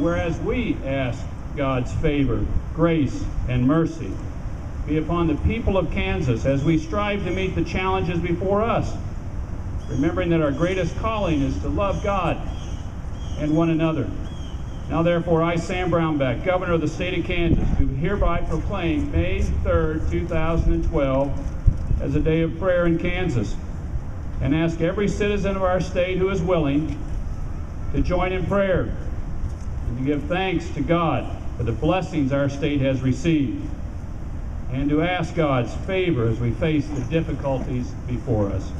Whereas we ask God's favor, grace, and mercy be upon the people of Kansas as we strive to meet the challenges before us, remembering that our greatest calling is to love God and one another. Now, therefore, I, Sam Brownback, Governor of the state of Kansas, do hereby proclaim May 3rd, 2012, as a day of prayer in Kansas, and ask every citizen of our state who is willing to join in prayer and to give thanks to God for the blessings our state has received, and to ask God's favor as we face the difficulties before us.